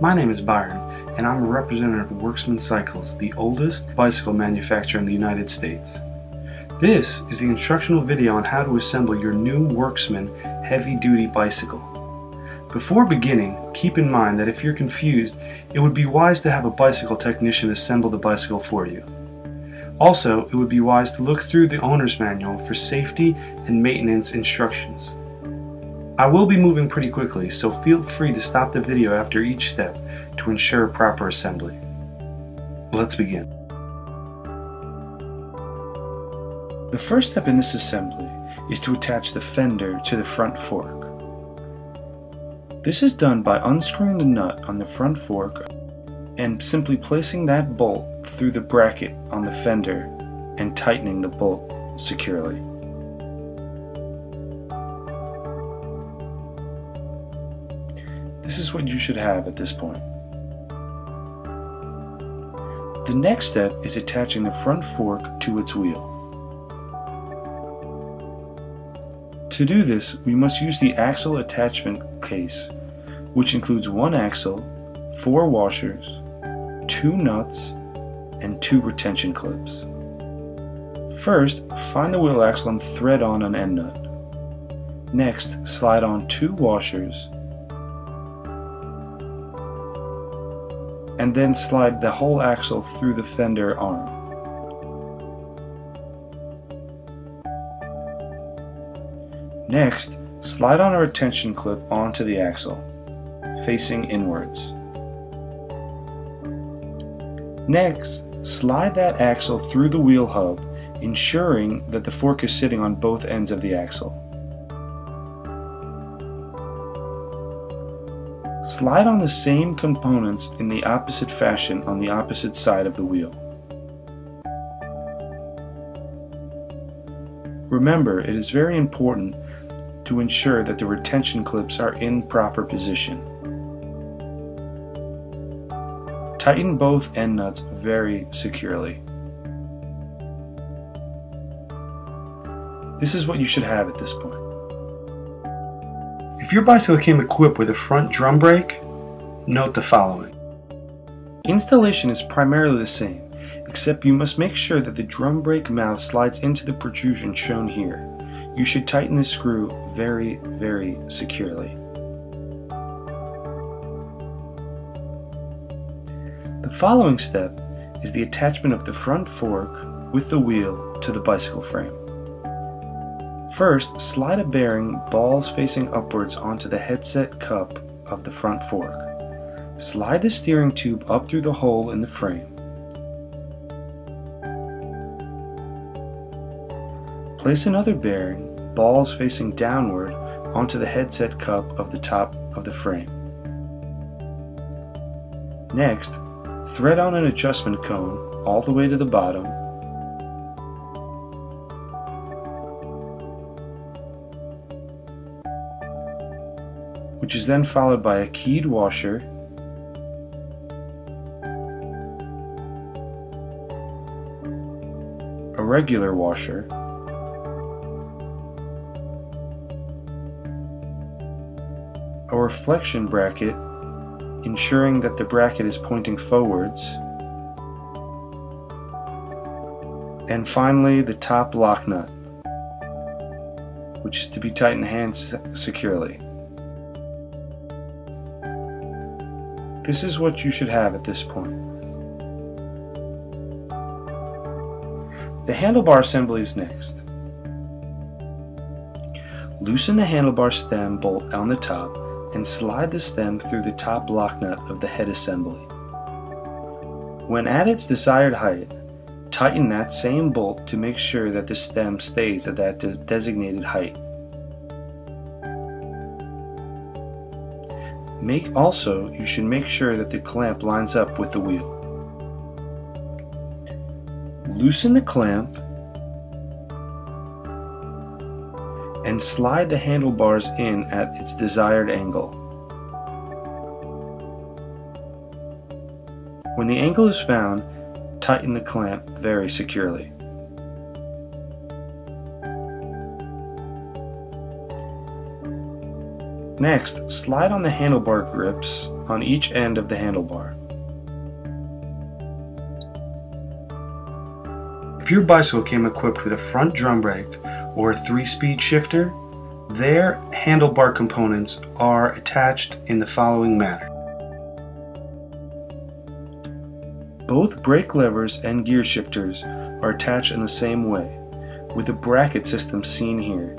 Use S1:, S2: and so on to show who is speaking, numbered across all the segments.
S1: My name is Byron, and I'm a representative of Worksman Cycles, the oldest bicycle manufacturer in the United States. This is the instructional video on how to assemble your new Worksman heavy-duty bicycle. Before beginning, keep in mind that if you're confused, it would be wise to have a bicycle technician assemble the bicycle for you. Also, it would be wise to look through the owner's manual for safety and maintenance instructions. I will be moving pretty quickly, so feel free to stop the video after each step to ensure proper assembly. Let's begin. The first step in this assembly is to attach the fender to the front fork. This is done by unscrewing the nut on the front fork and simply placing that bolt through the bracket on the fender and tightening the bolt securely. This is what you should have at this point. The next step is attaching the front fork to its wheel. To do this, we must use the axle attachment case, which includes one axle, four washers, two nuts, and two retention clips. First, find the wheel axle and thread on an end nut. Next, slide on two washers and then slide the whole axle through the fender arm. Next, slide on a retention clip onto the axle, facing inwards. Next, slide that axle through the wheel hub, ensuring that the fork is sitting on both ends of the axle. Slide on the same components in the opposite fashion on the opposite side of the wheel. Remember, it is very important to ensure that the retention clips are in proper position. Tighten both end nuts very securely. This is what you should have at this point. If your bicycle came equipped with a front drum brake, note the following. Installation is primarily the same, except you must make sure that the drum brake mouth slides into the protrusion shown here. You should tighten the screw very, very securely. The following step is the attachment of the front fork with the wheel to the bicycle frame. First, slide a bearing balls facing upwards onto the headset cup of the front fork. Slide the steering tube up through the hole in the frame. Place another bearing, balls facing downward, onto the headset cup of the top of the frame. Next, thread on an adjustment cone all the way to the bottom which is then followed by a keyed washer a regular washer a reflection bracket ensuring that the bracket is pointing forwards and finally the top lock nut which is to be tightened hands securely. This is what you should have at this point. The handlebar assembly is next. Loosen the handlebar stem bolt on the top and slide the stem through the top lock nut of the head assembly. When at its desired height, tighten that same bolt to make sure that the stem stays at that designated height. Make also, you should make sure that the clamp lines up with the wheel. Loosen the clamp and slide the handlebars in at its desired angle. When the angle is found, tighten the clamp very securely. Next, slide on the handlebar grips on each end of the handlebar. If your bicycle came equipped with a front drum brake or a 3-speed shifter, their handlebar components are attached in the following manner. Both brake levers and gear shifters are attached in the same way, with the bracket system seen here.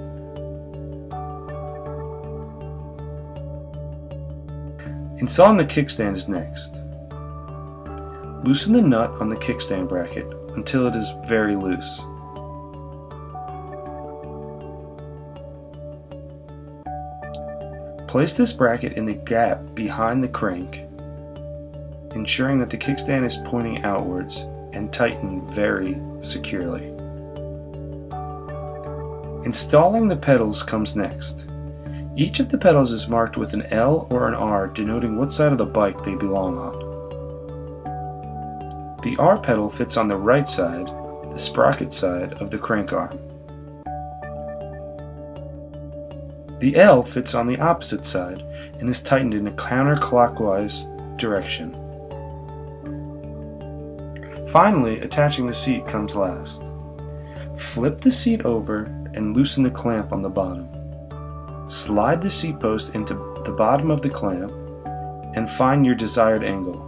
S1: Installing the kickstand is next. Loosen the nut on the kickstand bracket until it is very loose. Place this bracket in the gap behind the crank ensuring that the kickstand is pointing outwards and tighten very securely. Installing the pedals comes next. Each of the pedals is marked with an L or an R denoting what side of the bike they belong on. The R pedal fits on the right side, the sprocket side of the crank arm. The L fits on the opposite side and is tightened in a counterclockwise direction. Finally, attaching the seat comes last. Flip the seat over and loosen the clamp on the bottom. Slide the seat post into the bottom of the clamp and find your desired angle.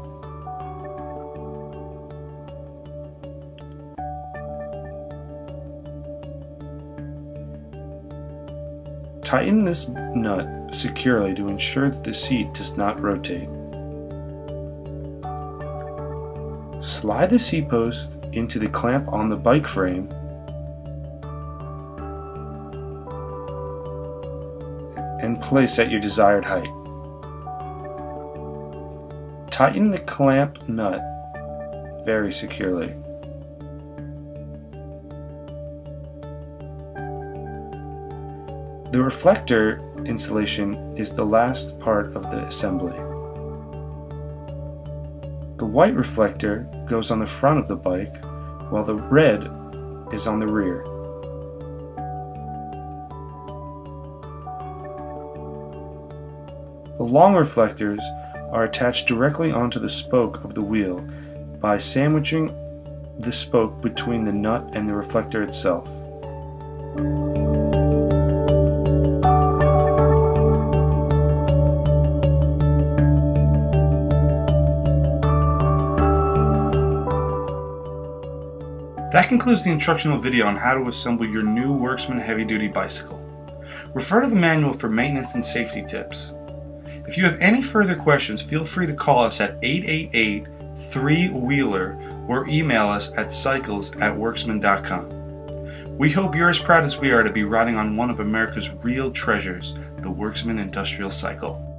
S1: Tighten this nut securely to ensure that the seat does not rotate. Slide the seat post into the clamp on the bike frame and place at your desired height. Tighten the clamp nut very securely. The reflector insulation is the last part of the assembly. The white reflector goes on the front of the bike, while the red is on the rear. The long reflectors are attached directly onto the spoke of the wheel by sandwiching the spoke between the nut and the reflector itself. That concludes the instructional video on how to assemble your new Worksman heavy duty bicycle. Refer to the manual for maintenance and safety tips. If you have any further questions, feel free to call us at 888 3 Wheeler or email us at cycles at worksman.com. We hope you're as proud as we are to be riding on one of America's real treasures, the Worksman Industrial Cycle.